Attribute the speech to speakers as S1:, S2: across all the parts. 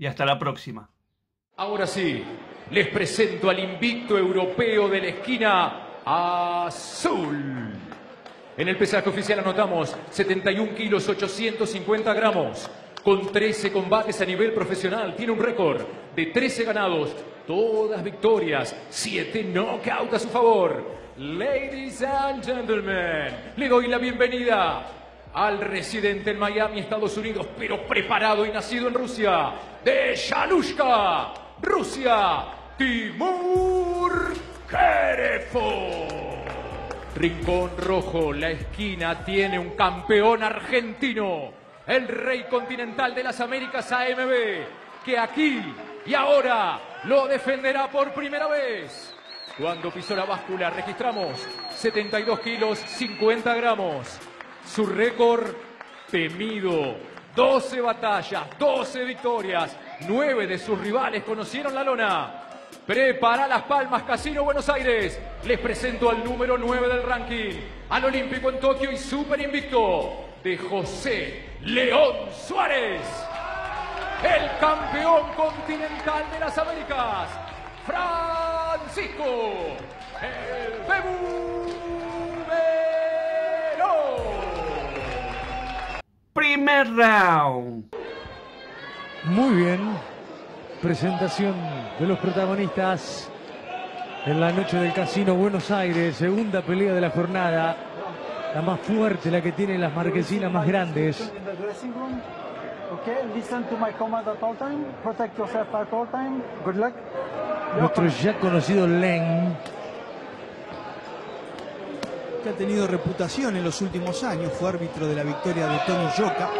S1: y hasta la próxima.
S2: Ahora sí, les presento al invicto europeo de la esquina azul. En el pesaje oficial anotamos 71 kilos 850 gramos. Con 13 combates a nivel profesional, tiene un récord de 13 ganados, todas victorias, 7 knockouts a su favor. Ladies and gentlemen, le doy la bienvenida al residente en Miami, Estados Unidos, pero preparado y nacido en Rusia, de Shalushka, Rusia, Timur Kerefo. Rincón Rojo, la esquina tiene un campeón argentino, el rey continental de las Américas AMB, que aquí y ahora lo defenderá por primera vez. Cuando pisó la báscula registramos 72 kilos 50 gramos. Su récord temido. 12 batallas, 12 victorias. 9 de sus rivales conocieron la lona. Prepara las palmas, Casino Buenos Aires. Les presento al número 9 del ranking, al Olímpico en Tokio y super invicto de José León Suárez. El campeón continental de las Américas, Francisco El
S1: Primer round.
S3: Muy bien. Presentación de los protagonistas en la noche del Casino Buenos Aires. Segunda pelea de la jornada. La más fuerte, la que tiene las marquesinas más grandes. Nuestro ya conocido Len.
S4: Que ha tenido reputación en los últimos años, fue árbitro de la victoria de Tony Yoka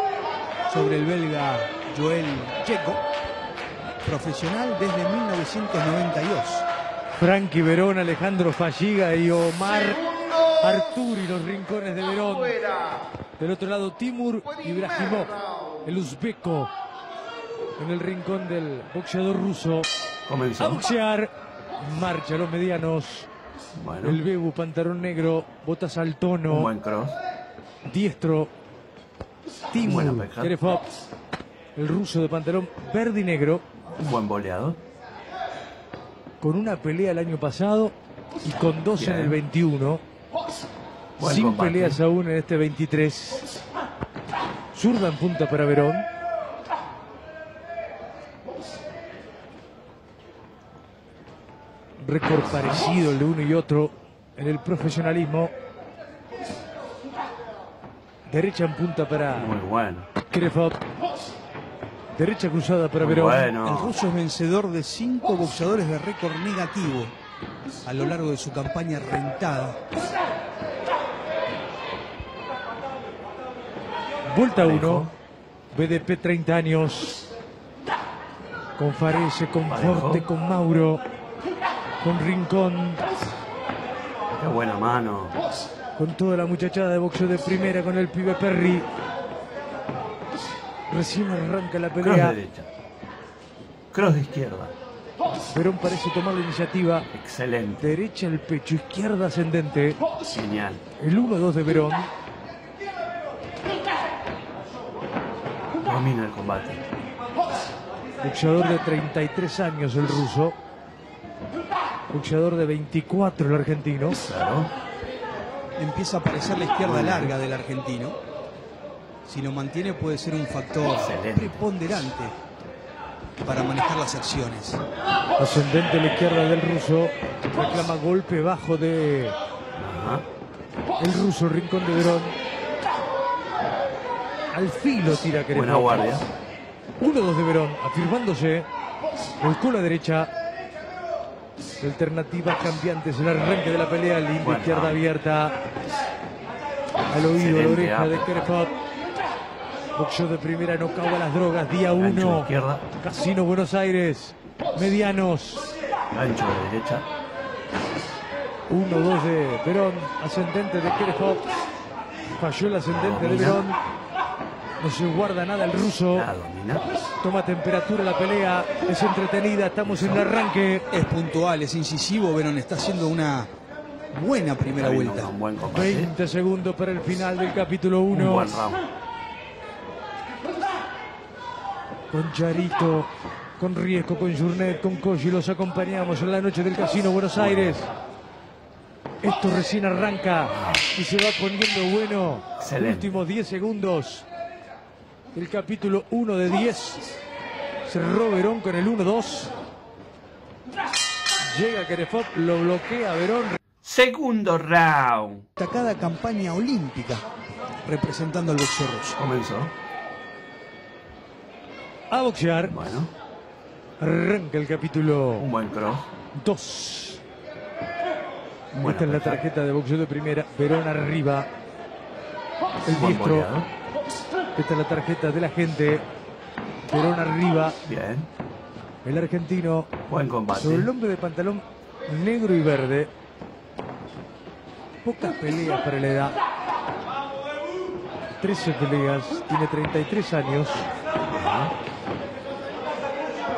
S4: sobre el belga Joel Checo, profesional desde 1992.
S3: Frankie Verón, Alejandro Falliga y Omar Arturi, los rincones de Verón. Del otro lado, Timur Ibrahimov, el uzbeco, en el rincón del boxeador ruso.
S1: Comenzó.
S3: A boxear, marcha los medianos.
S1: Bueno,
S3: El Bebu, pantalón negro, botas al tono,
S1: un buen cross.
S3: diestro. Timur
S1: peja.
S3: Kerefov, el ruso de pantalón verde y negro,
S1: Un buen boleado.
S3: con una pelea el año pasado y con dos en el 21.
S1: Buen
S3: sin
S1: combate.
S3: peleas aún en este 23. Zurda en punta para Verón. Récord parecido el de uno y otro en el profesionalismo. Derecha en punta para
S1: Muy bueno.
S3: Krefov. Derecha cruzada para
S1: Muy
S3: Verón.
S4: El
S1: bueno.
S4: ruso es vencedor de cinco boxeadores de récord negativo a lo largo de su campaña rentada.
S3: Vuelta
S1: Parejo.
S3: 1. BDP 30 años. Con Farese, con. Forte, con Mauro, con Rincón,
S1: Qué buena mano.
S3: con toda la muchachada de boxeo de primera, con el pibe Perry. Recién arranca la
S1: Cross
S3: pelea.
S1: derecha. Cross de izquierda.
S3: Verón parece tomar la iniciativa.
S1: Excelente.
S3: Derecha al pecho, izquierda ascendente.
S1: Genial.
S3: El 1-2 de Verón.
S1: Domina el combate.
S3: Boxeador de 33 años el ruso. Boxeador de 24 el argentino.
S1: Claro.
S4: Empieza a aparecer la izquierda larga del argentino. Si lo mantiene puede ser un factor
S1: Excelente.
S4: preponderante para manejar las acciones.
S3: Ascendente a la izquierda del ruso. Reclama golpe bajo de el ruso Rincón de Verón. Al filo tira Querefo.
S1: Buena guardia.
S3: 1-2 de Verón, afirmándose. Buscó la derecha. Alternativas cambiantes. El arranque de la pelea. Linda
S1: Bueno.
S3: izquierda abierta. Al oído, a la oreja de. Kerefot. Boxeo de primera, no cago a las drogas. Día
S1: Gancho de
S3: 1.
S1: izquierda.
S3: Casino Buenos Aires. Medianos.
S1: Gancho de derecha.
S3: 1-2 de Verón. Ascendente de Kerefot. Falló el ascendente de
S1: Domina.
S3: No se guarda nada el ruso. Toma temperatura la pelea. Es entretenida. Estamos en el arranque.
S4: Es puntual, es incisivo. Verón está haciendo una buena primera vuelta.
S1: Un buen combate.
S3: 20 segundos para el final del capítulo
S1: Un
S3: 1.
S1: buen round.
S3: Con Charito, con Riesco, con Journet, con Koji. Los acompañamos en la noche del Casino Buenos Aires. Esto recién arranca y se va poniendo bueno.
S1: Excelente.
S3: Últimos 10 segundos. El capítulo 1 de 10. Cerró Verón con el 1-2. Llega Kerefop, lo bloquea Verón.
S1: Segundo round.
S4: Destacada campaña olímpica representando al boxeo ruso.
S1: Comenzó.
S3: A boxear.
S1: Bueno.
S3: Arranca el capítulo
S1: Un buen cross.
S3: 2.
S1: Buena
S3: Esta es la tarjeta de boxeo de primera. Verón arriba. El diestro. Esta es la tarjeta de la gente. Verón arriba.
S1: Bien.
S3: El argentino.
S1: Buen combate.
S3: Sobre el hombre de pantalón negro y verde. Pocas peleas para la edad. 13 peleas. Tiene 33 años.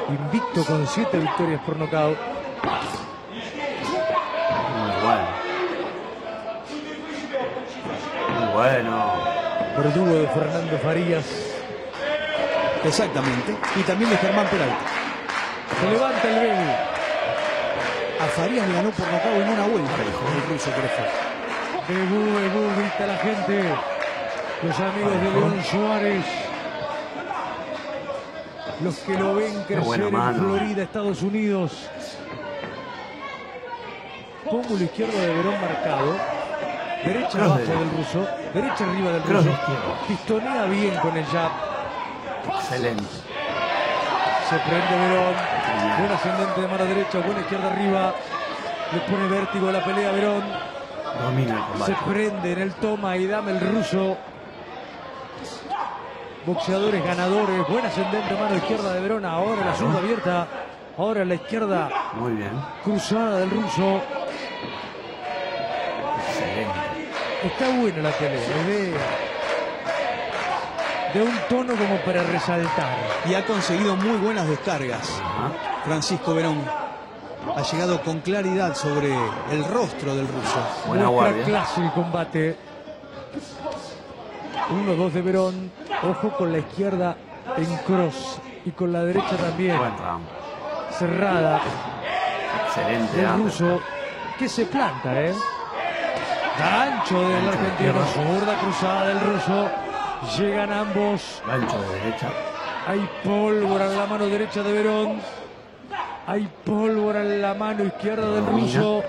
S3: Invicto con 7 victorias por nocaut. Verdugo de Fernando Farías.
S4: Exactamente. Y también de Germán Peralta.
S3: Se levanta el Belu.
S4: A Farías le ganó por nocaut en una vuelta el ruso Kerefot.
S3: Bebú, Bebú, grita la gente. Los amigos de León Suárez. Los que lo ven crecer en. Florida, Estados Unidos. Pómulo izquierdo de Verón marcado. Derecha abajo
S1: de-
S3: del ruso. Derecha arriba del ruso. Pistonea bien con el jab.
S1: Excelente.
S3: Se prende Verón. Buen ascendente de mano derecha, buena izquierda arriba. Le pone vértigo a la pelea Verón.
S1: Domina el
S3: Se prende en el toma y dame el ruso. Boxeadores ganadores. Buen ascendente mano izquierda de Verón. Ahora la zurda abierta. Ahora la izquierda
S1: Muy bien.
S3: cruzada del ruso.
S1: Excelente.
S3: Está buena la pelea. es De, de un tono como para resaltar.
S4: Y ha conseguido muy buenas descargas. Francisco Verón ha llegado con claridad sobre el rostro del ruso.
S1: Buena guardia.
S3: clase el combate. 1-2 de Verón. Ojo con la izquierda en cross. Y con la derecha también.
S1: Buen.
S3: Cerrada.
S1: Excelente.
S3: del
S1: uppercut.
S3: ruso que se planta, ¿eh? Gancho del argentino, zurda cruzada del ruso. Llegan ambos.
S1: Gancho de derecha.
S3: Hay pólvora en la mano derecha de Verón. Hay pólvora en la mano izquierda del ruso.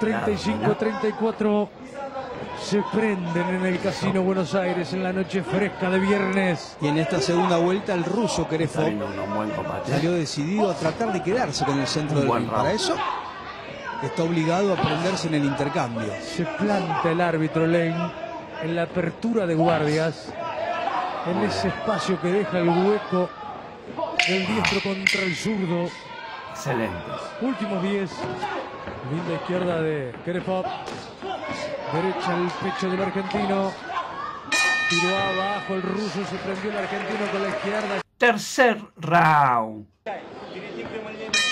S3: 35-34. Se prenden en el Casino Buenos Aires en la noche fresca de viernes.
S4: Y en esta segunda vuelta el ruso
S1: combate.
S4: salió decidido a tratar de quedarse con el centro del ring. Para eso está obligado a prenderse en el intercambio.
S3: Se planta el árbitro Lane en la apertura de guardias. En ese espacio que deja el hueco del diestro contra el zurdo.
S1: Excelente.
S3: Últimos 10. Linda izquierda de Kerefop. Derecha al pecho del argentino. Tiró abajo el ruso. Se prendió el argentino con la izquierda.
S1: Tercer round.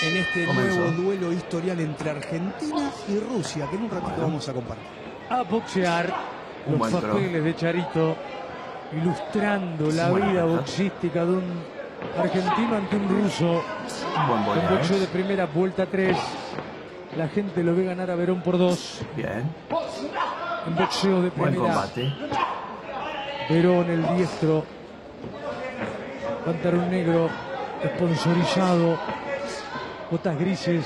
S4: En este
S1: Comenzó.
S4: nuevo duelo historial entre Argentina y Rusia, que en un ratito vamos a compartir.
S3: A boxear.
S1: Un
S3: Los
S1: buen
S3: papeles de Charito. Ilustrando la
S1: Buena
S3: vida boxística de un argentino ante un ruso.
S1: Un buen
S3: boxeo de primera, vuelta 3. La gente lo ve ganar a Verón por 2.
S1: Bien.
S3: En boxeo de
S1: Buen
S3: primera,
S1: combate.
S3: Verón el diestro. Pantalón negro, sponsorizado, botas grises,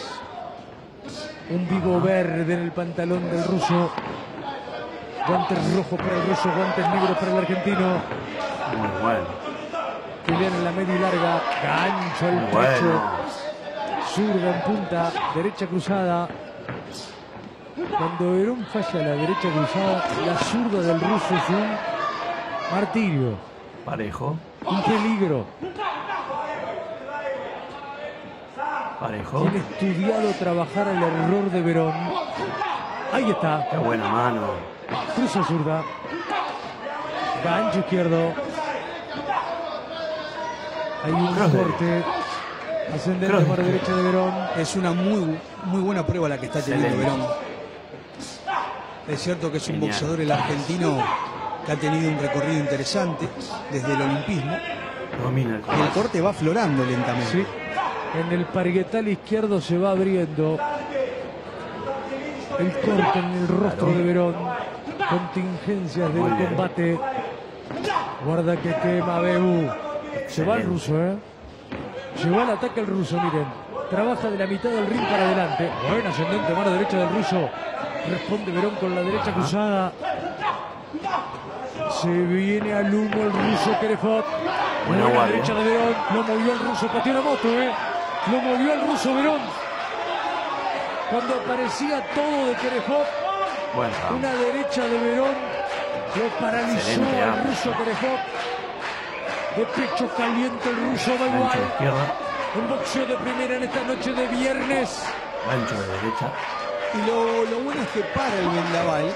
S3: un vivo verde en el pantalón del ruso. Guantes rojos para el ruso, guantes negros para el argentino.
S1: Muy bueno.
S3: Pelean en la media y larga, gancho al pecho.
S1: bueno.
S3: Zurda en punta, derecha cruzada. Cuando Verón falla la derecha cruzada, la zurda del ruso es un martirio,
S1: Parejo.
S3: un peligro.
S1: Parejo.
S3: Tiene estudiado trabajar el error de Verón. Ahí está,
S1: Qué buena mano.
S3: cruza zurda. Gancho izquierdo. Hay un
S1: Cross de-
S3: corte. Ascendente
S1: Cross izquierda.
S3: derecha de Verón.
S4: Es una muy, muy buena prueba la que está teniendo
S1: Excelente.
S4: Verón. Es cierto que es un
S1: Genial.
S4: boxeador el argentino que ha tenido un recorrido interesante desde el olimpismo.
S1: Domina el
S4: Y el corte va aflorando lentamente.
S3: Sí. En el parietal izquierdo se va abriendo el corte en el rostro de Verón. Contingencias del combate. Guarda que quema Bebu. Se va el ruso, ¿eh? Llegó al ataque el ruso, miren. Trabaja de la mitad del ring para adelante. Buen ascendente, mano derecha del ruso. Responde Verón con la derecha cruzada. Se viene al humo el ruso Kerefot.
S1: Buena
S3: derecha de Verón. Lo movió el ruso. Pateó la moto, ¿eh? Lo movió el ruso Verón. Cuando aparecía todo de
S1: round.
S3: una derecha de Verón lo paralizó
S1: Excelente
S3: al ruso Kerefot. De pecho caliente el ruso da igual.
S1: izquierda.
S3: Un boxeo de primera en esta noche de viernes.
S1: De derecha.
S4: Y lo, lo bueno es que para el vendaval.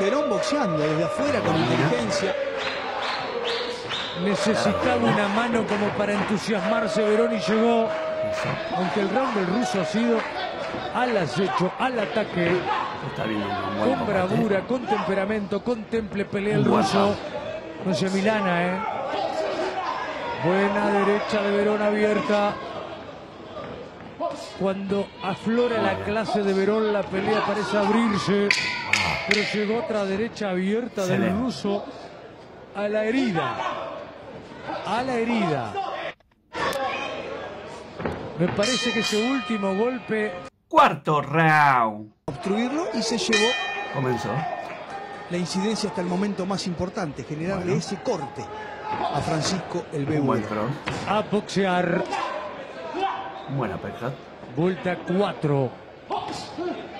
S4: Verón boxeando desde afuera con inteligencia.
S3: Necesitaba una mano como para entusiasmarse Verón y llegó. Aunque el round del ruso ha sido al acecho, al ataque,
S1: Está buen
S3: con bravura, con temperamento, con temple pelea el ruso. No se milana, ¿eh? Buena derecha de Verón abierta. Cuando aflora la clase de Verón, la pelea parece abrirse. Pero llegó otra derecha abierta del ruso a la herida. A la herida. Me parece que ese último golpe
S1: Cuarto round.
S4: Obstruirlo y se llevó
S1: Comenzó.
S4: la incidencia hasta el momento más importante, generarle
S1: Bueno.
S4: ese corte a Francisco el
S1: cross.
S3: a boxear.
S1: Buena uppercut.
S3: Vuelta 4.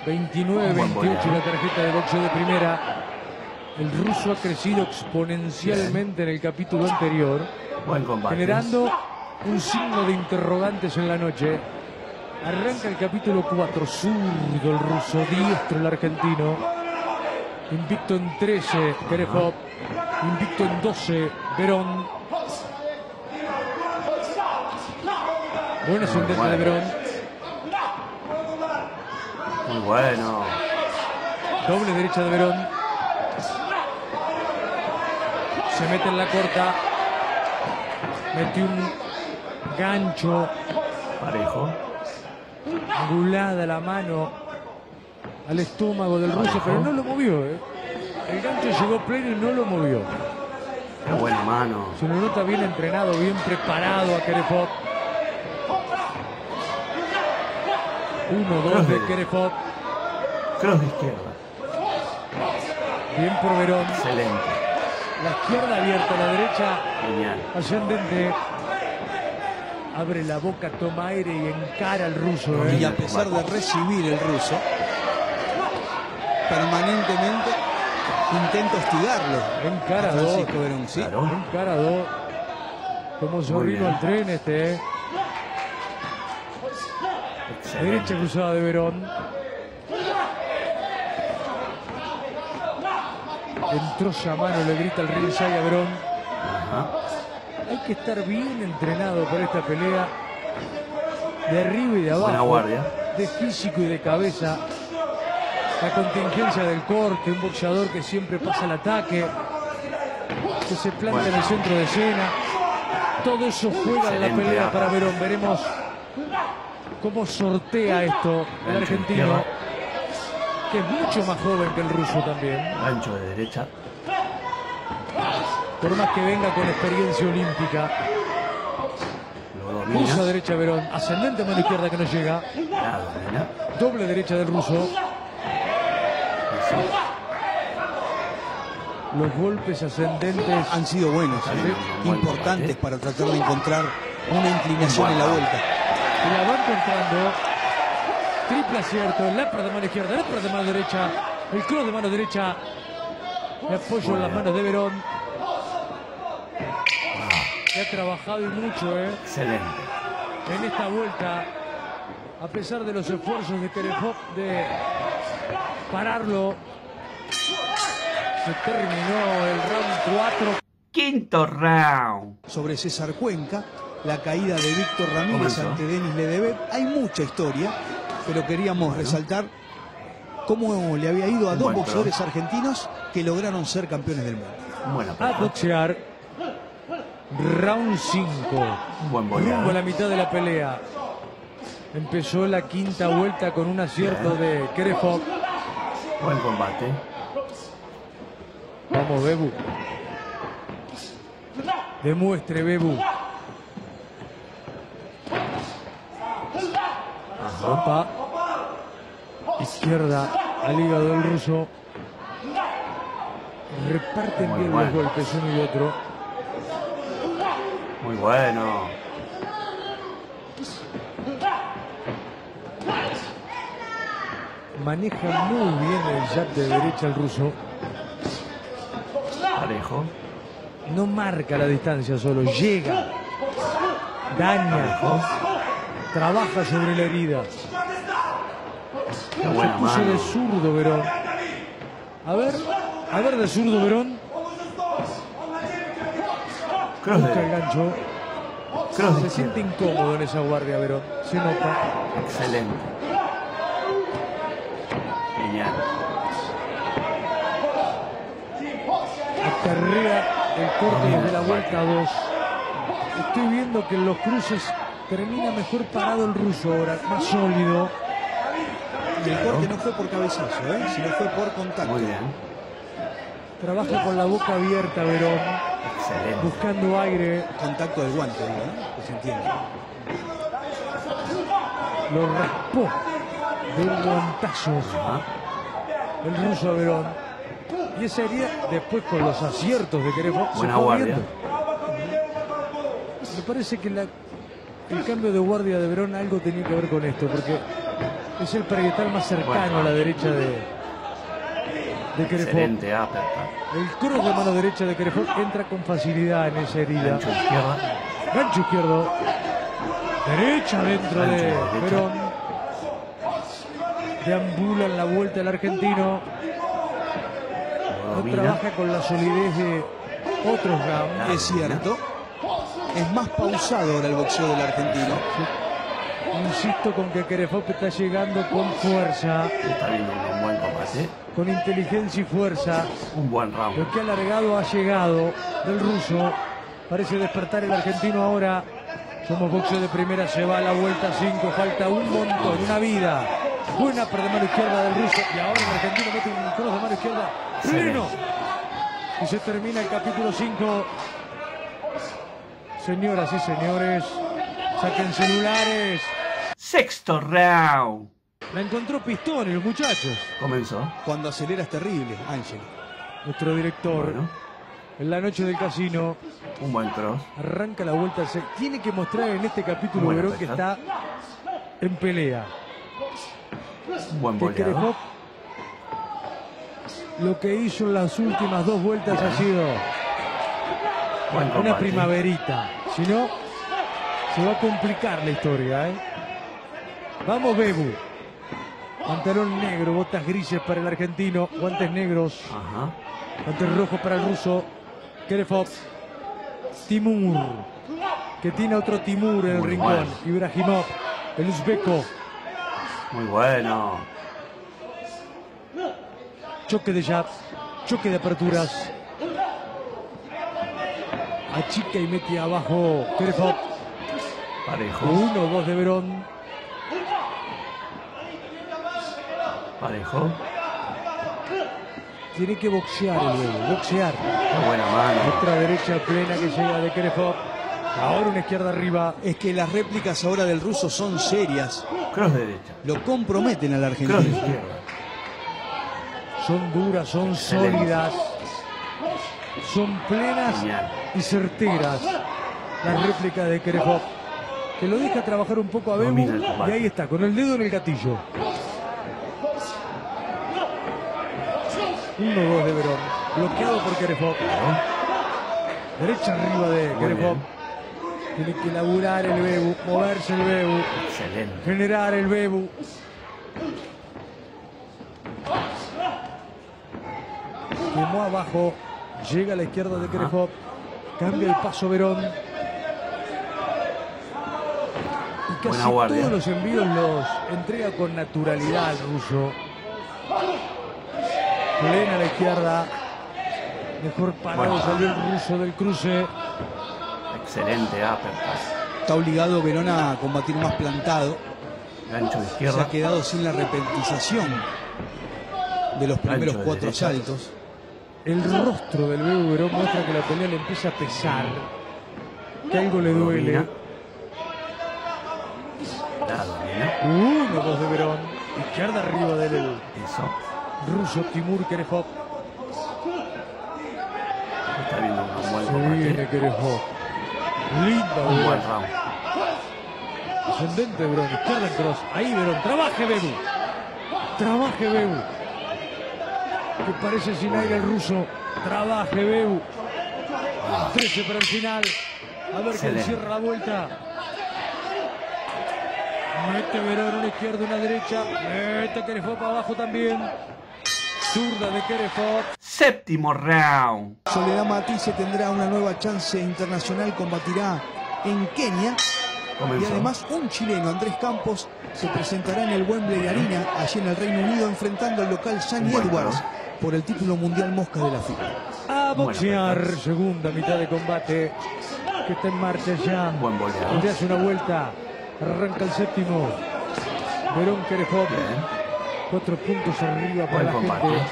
S3: 29-28
S1: Buen boleado.
S3: la tarjeta de boxeo de primera. El ruso ha crecido exponencialmente en el capítulo anterior,
S1: Buen combate.
S3: generando un signo de interrogantes en la noche. Arranca el capítulo 4, zurdo el ruso, diestro el argentino. Invicto en 13, Kerefov. Invicto en 12, Verón. Buena ascendencia de. Verón.
S1: Muy bueno.
S3: Doble derecha de Verón. Se mete en la corta. Metió un gancho.
S1: Parejo.
S3: Angulada la mano al estómago del ruso, pero no lo movió. ¿eh? El gancho llegó pleno y no lo movió.
S1: Qué buena mano.
S3: Se lo nota bien entrenado, bien preparado a Kerefov. Uno, dos de Kerefov.
S1: Cross de izquierda.
S3: Bien por Verón.
S1: Excelente.
S3: La izquierda abierta, la derecha
S1: Genial.
S3: ascendente. Abre la boca, toma aire y encara al ruso. ¿eh?
S4: Y a pesar de recibir el ruso, permanentemente intenta hostigarlo. a
S3: Encarador.
S4: Francisco Verón, ¿sí?
S1: Claro.
S3: Encarador. Como sobrino al tren este. ¿eh? Derecha cruzada de Verón. Entró mano, le grita el ringside a Verón.
S1: Ajá.
S3: Hay que estar bien entrenado para esta pelea. De arriba y de abajo.
S1: Buena guardia.
S3: De físico y de cabeza. La contingencia del corte, un boxeador que siempre pasa el ataque. Que se planta
S1: Bueno.
S3: en el centro de escena. Todo eso juega en la pelea para Verón. Veremos cómo sortea esto el argentino. Que es mucho más joven que el ruso también.
S1: Gancho de derecha.
S3: por más que venga con experiencia olímpica. Cruza derecha Verón, ascendente mano izquierda que no llega. Doble derecha del ruso. Los golpes ascendentes
S4: Han sido buenos, ¿eh?
S1: bien, un buen
S4: importantes para tratar de encontrar una inclinación en la vuelta.
S3: y la va encontrando. Triple acierto, el upper de mano izquierda, el upper de mano derecha, el cross de mano derecha. El apoyo en las manos de Verón. Que ha trabajado y mucho, ¿eh?
S1: Excelente.
S3: en esta vuelta, a pesar de los esfuerzos de Kerefov de pararlo, se terminó el round 4.
S1: Quinto round.
S4: Sobre César Cuenca, la caída de Víctor Ramírez ante Denis Ledebev. Hay mucha historia, pero queríamos resaltar cómo le había ido a
S1: Un
S4: dos boxeadores argentinos que lograron ser campeones del mundo.
S1: Buena
S3: A boxear. Round 5.
S1: Un buen
S3: Rumbo a
S1: boleado.
S3: la mitad de la pelea. Empezó la quinta vuelta con un acierto de Kerefov.
S1: Buen combate.
S3: Vamos, Bebu. Demuestre, Bebu. Opa. Izquierda al hígado del ruso. Reparten
S1: Muy
S3: bien
S1: bueno.
S3: los golpes uno y otro.
S1: Muy bueno.
S3: Maneja muy bien el jab de derecha el ruso.
S1: Parejo.
S3: No marca la distancia solo, llega. Daña. Trabaja sobre la herida.
S1: Qué
S3: Se puso de zurdo Verón. A ver, a ver de zurdo Verón.
S1: Cross
S3: Busca el gancho.
S1: cross
S3: Se siente incómodo en esa guardia Verón. Se nota.
S1: Excelente. Genial.
S3: Acarrea el corte desde la vuelta 2. Estoy viendo que en los cruces termina mejor parado el ruso ahora, más sólido.
S4: Y el corte no fue por cabezazo, ¿eh? sino fue por contacto.
S1: Muy bien.
S3: Trabaja con la boca abierta Verón,
S1: Excelente.
S3: buscando aire.
S4: Contacto del guante, digo, ¿no? Que se entiende.
S3: Lo raspó de un guantazo
S1: Ajá.
S3: el ruso a Verón. Y esa herida, después con los aciertos de Queremos, se
S1: Buena
S3: fue
S1: guardia.
S3: Me parece que la- el cambio de guardia de Verón algo tenía que ver con esto, porque es el parietal más cercano a la derecha de, de.
S1: Excelente uppercut.
S3: El cross de mano derecha de Querefo entra con facilidad en esa herida.
S1: Gancho izquierda.
S3: Gancho izquierdo. Derecha dentro
S1: Gancho
S3: de
S1: de derecha.
S3: Verón. Deambula en la vuelta el argentino. No trabaja con la solidez de otros rounds.
S4: Es cierto. Es más pausado ahora el boxeo del argentino.
S3: Insisto con que Kerefop está llegando con fuerza,
S1: Está viendo un buen combate.
S3: con inteligencia y fuerza.
S1: Un buen round.
S3: Lo que alargado ha llegado del ruso. Parece despertar el argentino ahora. Somos boxeo de primera, se va a la vuelta 5, falta un montón, una vida. Buena per de mano izquierda del ruso. Y ahora el argentino mete un cross de mano izquierda pleno. Y se termina el capítulo 5. Señoras y señores, saquen celulares.
S1: Sexto round.
S3: La encontró Pistón los muchachos.
S1: Comenzó.
S4: Cuando acelera es terrible, Ángel.
S3: Nuestro director,
S1: Bueno,
S3: en la noche del casino,
S1: un buen cross.
S3: arranca la vuelta. Se tiene que mostrar en este capítulo Verón que está en pelea.
S1: Un buen boleado.
S3: Kerejov lo que hizo en las últimas dos vueltas ha sido
S1: Buen
S3: una
S1: combate.
S3: primaverita. Si no, se va a complicar la historia. ¿eh? Vamos, Bebu. Pantalón negro, botas grises para el argentino, guantes negros,
S1: Ajá.
S3: guantes rojos para el ruso. Kerefov. Timur, que tiene otro Timur en el
S1: Muy
S3: rincón.
S1: bueno.
S3: Ibrahimov, el uzbeco.
S1: Muy bueno.
S3: Choque de jab, choque de aperturas. Achica y mete abajo Kerefov.
S1: Parejo.
S3: Uno, dos de Verón.
S1: Parejo.
S3: Tiene que boxear el Bebu, boxear.
S1: Qué buena mano.
S3: Otra derecha plena que llega de Kerefov. Ahora una izquierda arriba.
S4: Es que las réplicas ahora del ruso son serias.
S1: Cross derecha.
S4: Lo comprometen al
S1: Cross de
S4: argentino.
S1: izquierda.
S3: Son duras, son
S1: Excelente.
S3: sólidas. Son plenas y certeras. La réplica de Kerefov. Que lo deja trabajar un poco a
S1: combate.
S3: Y ahí está, con el dedo en el gatillo. Uno, dos de Verón. Bloqueado por Kerefov. Derecha arriba de
S1: bien.
S3: Tiene que laburar el Bebu, moverse el Bebu,
S1: Excelente.
S3: generar el Bebu. Quemó abajo, llega a la izquierda de Kerefov, cambia el paso Verón. Y casi
S1: Buena guardia.
S3: todos los envíos los entrega con naturalidad el ruso. Plena a la izquierda. Mejor parado
S1: Bueno.
S3: salió el ruso del cruce.
S1: Excelente uppercut.
S4: Está obligado Verona a combatir más plantado.
S1: Gancho de
S4: Se ha
S1: izquierda.
S4: quedado sin la repentización de los primeros
S1: de
S4: cuatro
S1: derecha.
S4: saltos.
S3: El rostro del Bebu Verón muestra que la pelea le empieza a pesar, que algo le duele. Uno, dos de Verón, izquierda arriba del
S1: Eso.
S3: ruso Timur Kerefov.
S1: Está viendo un buen
S3: Se viene Kerefov. Linda
S1: Un buen round.
S3: Ascendente Verón, izquierda en cross. Ahí Verón, trabaje Bebu. Trabaje Bebu. Que parece sin aire el ruso. Trabaje Bebu. 13 para el final. A ver quién cierra la vuelta. Mete Verón una izquierda, una derecha. Mete Kerefov para abajo también. Zurda de Kerefov.
S1: Séptimo round.
S4: Soledad Matisse tendrá una nueva chance internacional, combatirá en Kenia. Y además un chileno, Andrés Campos, se presentará en el Wembley Arena, allí en el Reino Unido, enfrentando al local
S1: Bueno.
S4: Edwards por el título mundial mosca de la FIFA.
S3: A boxear,
S1: Bueno,
S3: segunda mitad de combate que está en marcha ya.
S1: Buen boleado.
S3: Donde hace una vuelta, arranca el séptimo. Verón
S1: Bien.
S3: cuatro puntos arriba para
S1: Buen
S3: la
S1: combate.
S3: gente.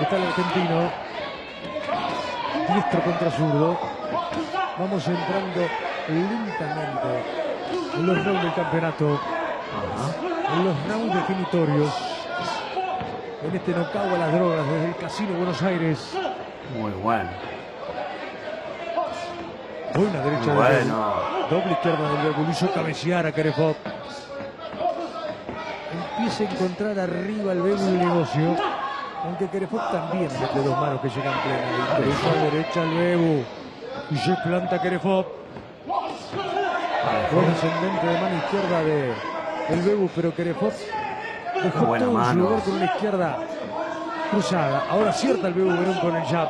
S3: Está el argentino, diestro contra zurdo. Vamos entrando lentamente en los rounds del campeonato, en los rounds definitorios. En este nocao a las drogas desde el Casino Buenos Aires.
S1: Muy bueno.
S3: Buena derecha de
S1: Bueno.
S3: Doble izquierda del Bebu. Lo hizo cabecear a Kerefov. Empieza a encontrar arriba el Bebu el negocio. Aunque Kerefov también mete dos manos que llegan plenas. Derecha, derecha el Bebu. Y se planta Kerefov. Buen ascendente de mano izquierda de el Bebu, pero Kerefov dejó
S1: Buena
S3: todo en su
S1: mano.
S3: lugar con una izquierda cruzada. Ahora acierta el Bebu Verón con el jab.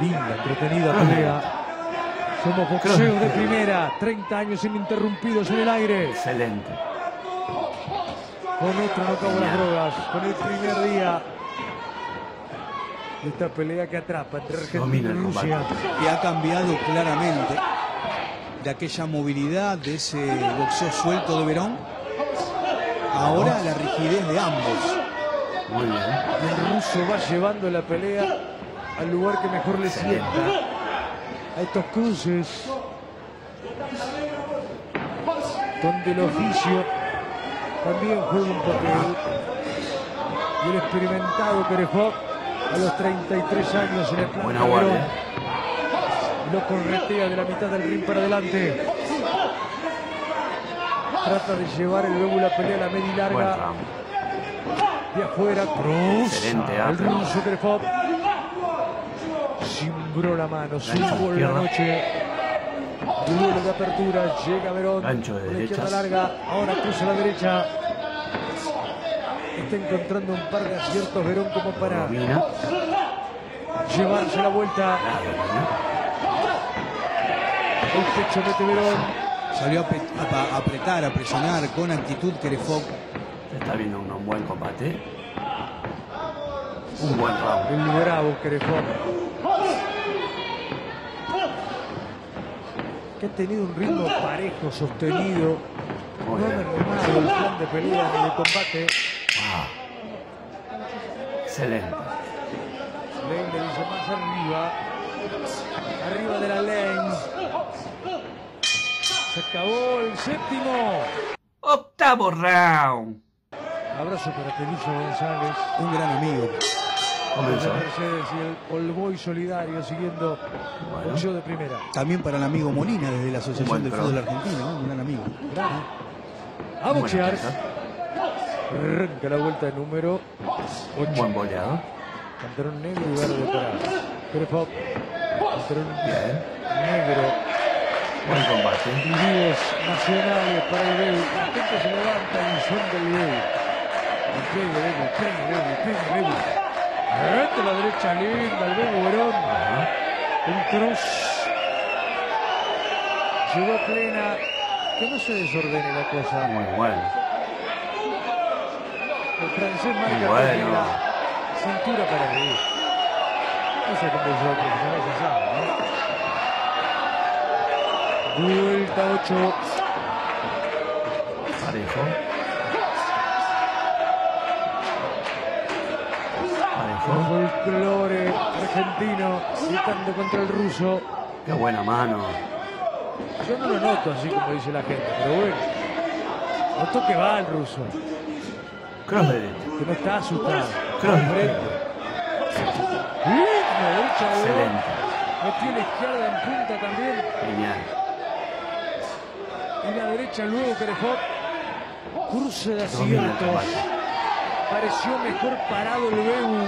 S3: Linda, entretenida pelea. Somos boxeo de primera, 30 años ininterrumpidos en el aire.
S1: Excelente.
S3: Con otro no acabó las drogas, con el primer día de esta pelea que atrapa entre Argentina y Rusia.
S4: que ha cambiado claramente de aquella movilidad, de ese boxeo suelto de Verón, ahora la rigidez de ambos.
S1: Muy bien.
S3: El ruso va llevando la pelea al lugar que mejor le sienta. A estos cruces. Donde el oficio también juega un papel. Y el experimentado Kerefov a los 33 años en el plan
S1: Buena guardia.
S3: Lo corretea de la mitad del ring para adelante. Trata de llevar el luego la pelea a la media larga. De afuera, cruz.
S1: Excelente,
S3: El ruso Kerefov. Cimbró la mano,
S1: de
S3: la noche. Duelo de apertura, llega Verón.
S1: Gancho de derechas.
S3: larga, ahora cruza la derecha. Está encontrando un par de aciertos Verón como para llevarse la vuelta. El pecho mete Verón.
S4: Salió a, apretar, a presionar con actitud Kerefov.
S1: Se está viendo un, un buen combate. Un buen round.
S3: El bravo Kerefov. Que ha tenido un ritmo parejo, sostenido.
S1: Muy
S3: no ha el plan de pelea ni de combate.
S1: Ah. Excelente.
S3: Lane le dice más arriba. Arriba de la lane. Se acabó el séptimo.
S1: Octavo round.
S3: Abrazo para Teliso González.
S4: Un gran amigo.
S1: Comenzó.
S3: Mercedes y el Olboy Solidario siguiendo
S1: Bueno.
S3: boxeo de primera.
S4: También para el amigo Molina desde la Asociación del. Fútbol Argentino, ¿no? un gran amigo.
S3: A boxear. Arranca la vuelta número
S1: Un
S3: 8.
S1: buen boleado.
S3: Pantalón negro y verde para Crepop. Pantalón
S1: Bien.
S3: negro.
S1: Buen combate.
S3: Individuos nacionales para el BEU. La gente se levanta y son del BEU. Pegue, BEU, pegue, BEU, pegue, BEU. Mete la derecha linda, el BEU Verón. Un cross. Llegó plena. Que no se desordene la cosa.
S1: Muy bueno.
S3: El francés marca
S1: bueno.
S3: primera. Cintura para arriba. No sé cómo yo profesional se sabe. Vuelta 8.
S1: Parejo. Parejo.
S3: Folclore argentino gritando contra el ruso.
S1: Qué buena mano.
S3: Yo no lo noto así como dice la gente, pero bueno. Noto que va el ruso,
S1: Cross
S3: que no está asustado.
S1: Cross. Excelente.
S3: Metió la izquierda en punta también.
S1: Genial.
S3: La derecha luego Kerefot. Cruce de
S1: combate.
S3: Pareció mejor parado el Bebu.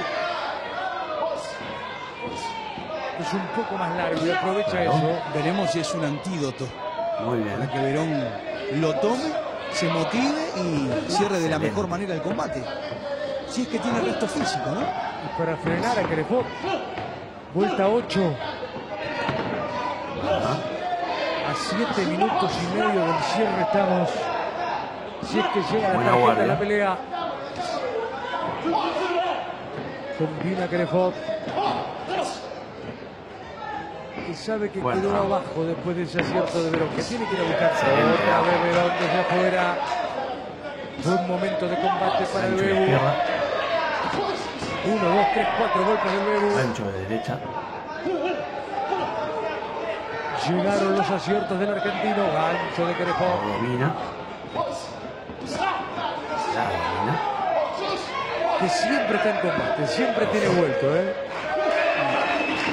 S3: Es un poco más largo y aprovecha
S1: Claro.
S3: eso.
S4: Veremos si es un antídoto
S1: Muy
S4: para
S1: bien.
S4: que Verón lo tome, se motive y cierre de la mejor manera el combate. Si es que tiene resto físico, ¿no?
S3: Y para frenar a Kerefot. Vuelta 8. A 7 minutos y medio del cierre estamos. Si es que llega la tarjeta de la pelea. Combina Kerefot. Que sabe que
S1: Buen
S3: quedó
S1: round.
S3: abajo después de ese acierto de Verón. Que tiene que ir a buscar
S1: Excelente
S3: otra vez Verón desde afuera. Fue un momento de combate para el
S1: Ancho de
S3: Bebu.
S1: izquierda.
S3: 1, 2, 3, 4 golpes del Bebu.
S1: Ancho de derecha.
S3: Llegaron los aciertos del argentino. Gancho de.
S1: Lo domina. La domina.
S3: que siempre está en combate, siempre tiene vuelto, ¿eh?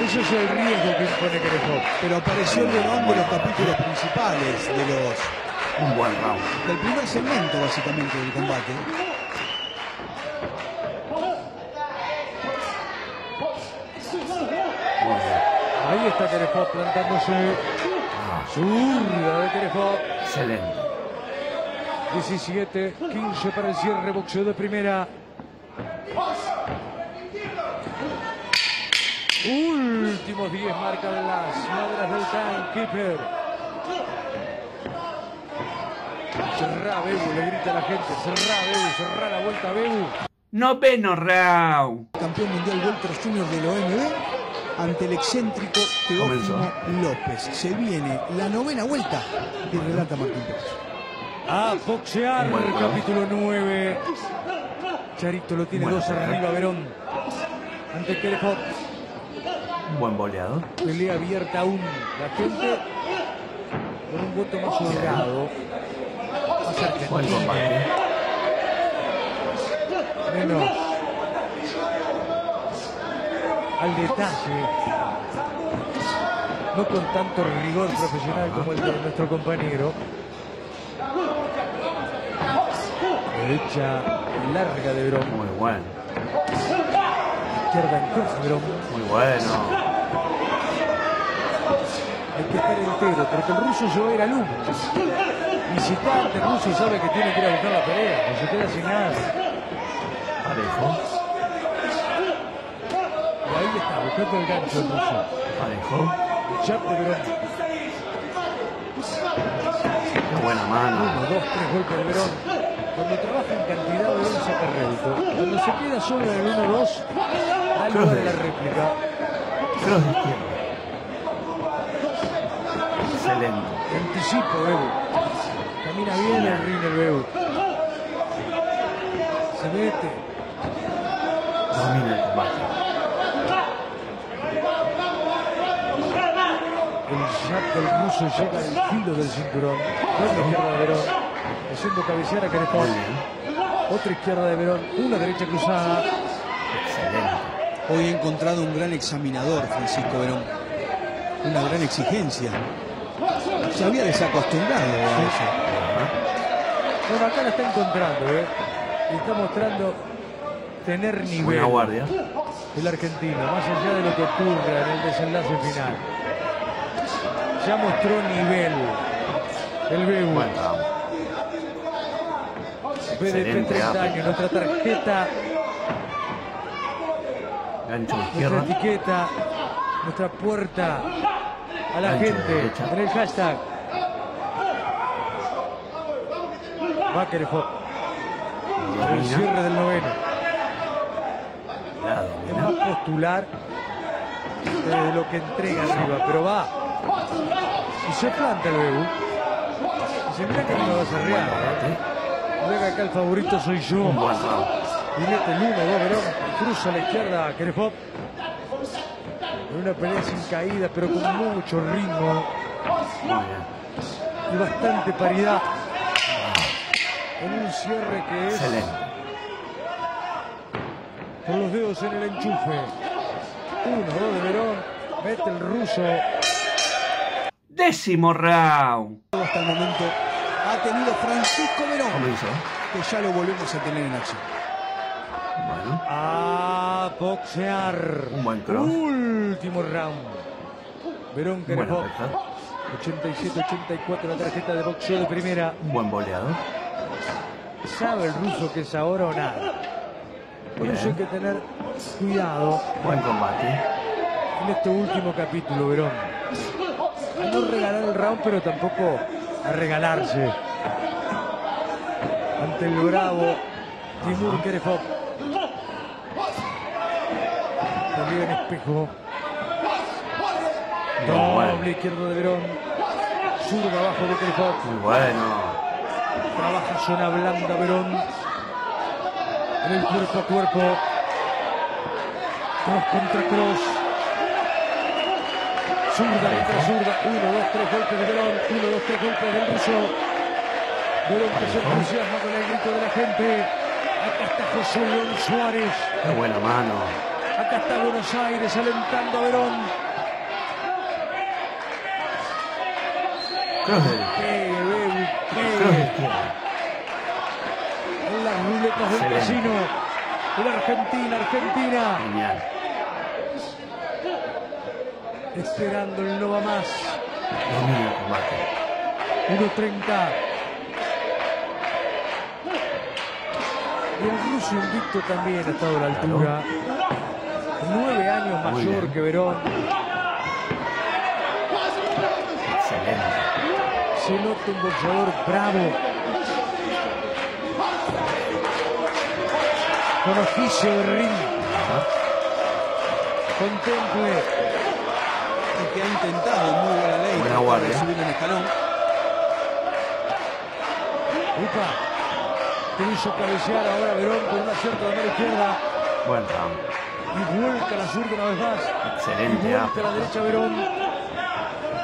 S3: Eso es el riesgo que impone Kerefot.
S4: Pero apareció el Verón de los capítulos principales, de los,
S1: Un buen round.
S4: del primer segmento básicamente del combate.
S3: Ahí está Kerefot plantándose. Zurda de Kerefot.
S1: excelente.
S3: 17, 15 para el cierre, boxeo de primera. Últimos 10 marcan las madras del timekeeper. Cerrá, Bebu, le grita a la gente. Cerrá, Bebu, cerrá la vuelta, Bebu.
S1: Noveno round.
S4: Campeón mundial Welter Junior del OMB ante el excéntrico Teófimo. López. Se viene la novena vuelta y relata Martín Pérez.
S3: A boxear,
S1: Bueno.
S3: capítulo 9. Charito lo tiene
S1: Bueno,
S3: dos arriba, Verón. Ante Kerefot,
S1: Un buen boleado.
S3: pelea abierta aún. La gente con un voto más holgado. Más
S1: Buen combate.
S3: Menos al detalle. No con tanto rigor profesional como el de nuestro compañero. Derecha larga de Verón.
S1: Muy bueno.
S3: Izquierda en cruz, Verón.
S1: Muy bueno.
S3: Hay que estar entero, porque el ruso se va a ir al humo. Visitante, el ruso sabe que tiene que ir a buscar la pelea, no se queda sin nada.
S1: Parejo.
S3: Y gancho el ruso.
S1: Parejo.
S3: El jab de Verón.
S1: Qué buena mano.
S3: Uno, dos, tres golpes de Verón. Cuando trabaja en cantidad, Verón saca rédito. Cuando se queda solo en el 1-2, da lugar a la réplica.
S1: Cross de izquierda. Excelente.
S3: Anticipo, Bebu. Camina bien el ring el Bebu. Se mete.
S1: Domina el combate.
S3: El ruso llega al filo del cinturón. Otra izquierda de Verón. Haciendo cabecear a
S1: bien.
S3: Otra izquierda de Verón. Una derecha cruzada.
S1: Excelente.
S4: Hoy he encontrado un gran examinador, Francisco Verón. Una gran exigencia. Se había desacostumbrado a eso.
S3: Bueno, acá la está encontrando, ¿eh? Y está mostrando tener nivel.
S1: Buena guardia.
S3: el argentino, más allá de lo que ocurra en el desenlace final. Ya mostró nivel el BU.
S1: Buen round.
S3: BDP
S1: excelente
S3: 30
S1: upper.
S3: años, nuestra tarjeta,
S1: Gancho
S3: nuestra etiqueta, nuestra puerta a la
S1: Gancho
S3: gente
S1: derecha.
S3: en el hashtag.
S1: Lo
S3: el cierre del noveno. Es más postular de lo que entrega arriba, pero va. Y se planta el BU. Y se mira que no me va a real.
S1: Combate.
S3: Mira que acá el favorito soy yo. Y mete el 1, 2, Verón. Cruza a la izquierda a Kerefop. En una pelea sin caída, pero con mucho ritmo y bastante paridad. En un cierre que es
S1: Excelente.
S3: con los dedos en el enchufe. 1, 2 de Verón. Mete el ruso.
S1: Décimo round.
S4: Hasta el momento ha tenido Francisco Verón,
S1: Comenzó.
S4: que ya lo volvemos a tener en acción.
S1: Bueno.
S3: A boxear.
S1: Un buen cross.
S3: Último round. Verón
S1: pesca.
S3: 87-84 la tarjeta de boxeo de primera.
S1: Un buen boleado.
S3: Sabe el ruso que es ahora o nada. Por
S1: Bien.
S3: eso hay que tener cuidado
S1: Buen combate.
S3: en este último capítulo, Verón. No regalar el round, pero tampoco a regalarse. Ante el bravo Timur Kerefov. También en espejo. Doble
S1: bueno.
S3: izquierdo de Verón. Zurda abajo de Kerefov.
S1: Muy bueno.
S3: Trabaja zona blanda Verón. En el cuerpo a cuerpo. Cross contra cross. Zurda contra zurda. Uno, dos, tres golpes de Verón. Uno, dos, tres golpes del ruso. Verón que se entusiasma con el grito de la gente. Acá está José León Suárez.
S1: Qué buena mano.
S3: Acá está Buenos Aires alentando a Verón. En las ruletas del casino. En Argentina, Argentina.
S1: Genial.
S3: Esperando el no va más.
S1: Combate.
S3: 1.30. Y el ruso invicto también ha estado a la altura. Nueve años
S1: Muy
S3: mayor
S1: bien.
S3: que Verón.
S1: Excelente.
S3: Se nota un boxeador bravo. Con oficio de ring. Contemple.
S4: Y ha intentado muy buena ley
S1: Buena guardia.
S4: subir en escalón.
S3: Upa. Que hizo cabecear ahora Verón con una cierta de mano izquierda.
S1: Buen round.
S3: Y vuelca la zurda una vez más. Y
S1: Excelente
S3: vuelca a la derecha Verón.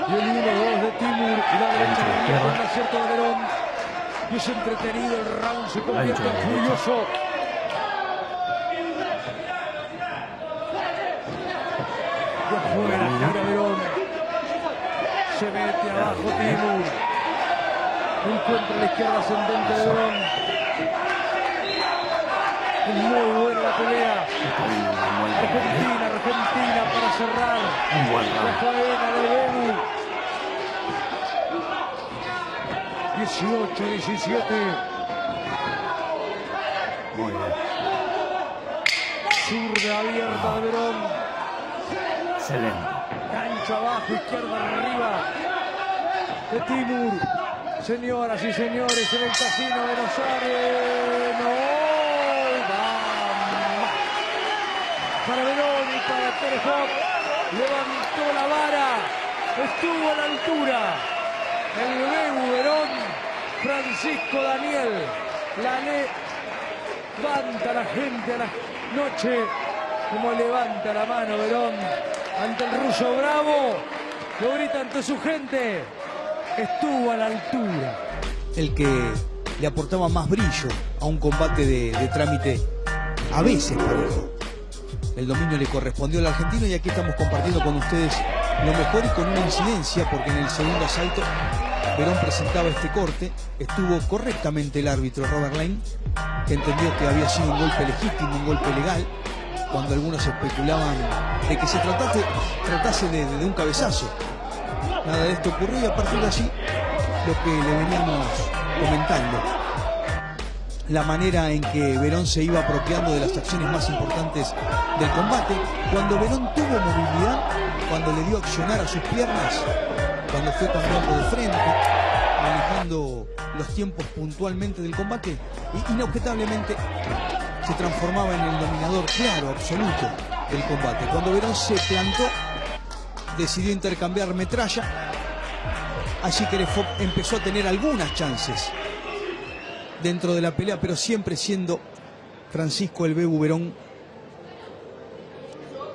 S3: Y el 1-2 de Timur. Y la derecha
S1: de
S3: con la cierta de Verón. Y es entretenido el round. Se convierte en
S1: derecha.
S3: furioso. De afuera,
S1: Domina.
S3: tira Verón. Mete abajo Timur. Encuentra la izquierda ascendente de Verón. Es muy buena la pelea. Argentina, Argentina para cerrar
S1: Un buen
S3: la
S1: round.
S3: faena del Bebu. 18, 17.
S1: Muy bien.
S3: Zurda abierta de Verón.
S1: Excelente.
S3: Gancho abajo, izquierda arriba. De Timur. Señoras y señores, en el Casino Buenos Aires. ¡No! ¡Vamos! Para Verón y para Terejov. Levantó la vara. Estuvo a la altura. El Bebu Verón. Francisco Daniel. La levanta la gente a la noche Como levanta la mano Verón ante el ruso bravo. Lo grita ante su gente. Estuvo a la altura.
S4: El que le aportaba más brillo a un combate de, trámite a veces parejo. El dominio le correspondió al argentino y aquí estamos compartiendo con ustedes lo mejor y con una incidencia porque en el segundo asalto Verón presentaba este corte, estuvo correctamente el árbitro Robert Lane, que entendió que había sido un golpe legítimo, un golpe legal, cuando algunos especulaban de que se tratase, de un cabezazo. Nada de esto ocurrió y a partir de allí lo que le veníamos comentando. La manera en que Verón se iba apropiando de las acciones más importantes del combate. Cuando Verón tuvo movilidad, cuando le dio accionar a sus piernas, cuando fue cambiando de frente, manejando los tiempos puntualmente del combate, y inobjetablemente se transformaba en el dominador claro, absoluto del combate. Cuando Verón se plantó, decidió intercambiar metralla, allí Kerefop empezó a tener algunas chances dentro de la pelea, pero siempre siendo Francisco el Bebu Verón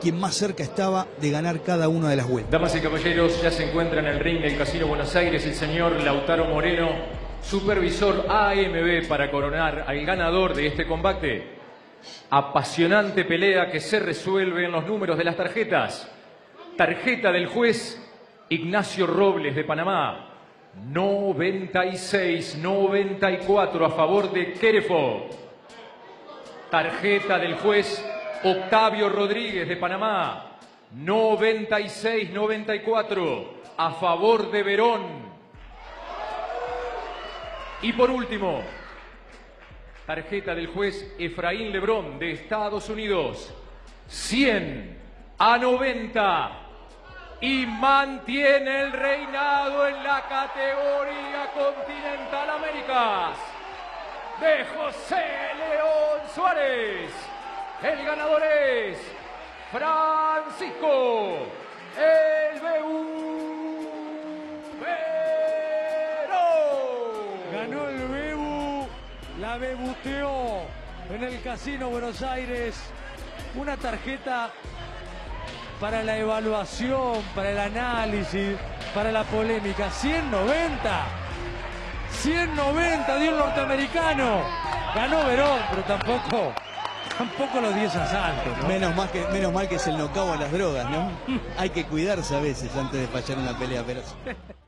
S4: quien más cerca estaba de ganar cada una de las vueltas.
S2: Damas y caballeros, ya se encuentra en el ring del Casino Buenos Aires el señor Lautaro Moreno, supervisor AMB para coronar al ganador de este combate. Apasionante pelea que se resuelve en los números de las tarjetas. Tarjeta del juez Ignacio Robles de Panamá. 96-94 a favor de Querefo. Tarjeta del juez Octavio Rodríguez de Panamá. 96-94 a favor de Verón. Y por último, tarjeta del juez Efraín Lebrón de Estados Unidos. 100 a 90 y mantiene el reinado en la categoría Continental Américas de José León Suárez. El ganador es Francisco El Bebu.
S3: Ganó el Bebu, la bebuteó en el Casino Buenos Aires. Una tarjeta para la evaluación, para el análisis, para la polémica. 190. 190 dio el norteamericano. Ganó Verón, pero tampoco, tampoco los 10 asaltos. ¿no?
S4: Menos, menos mal que es el nocao a las drogas, ¿no? Hay que cuidarse a veces antes de fallar una pelea, pero...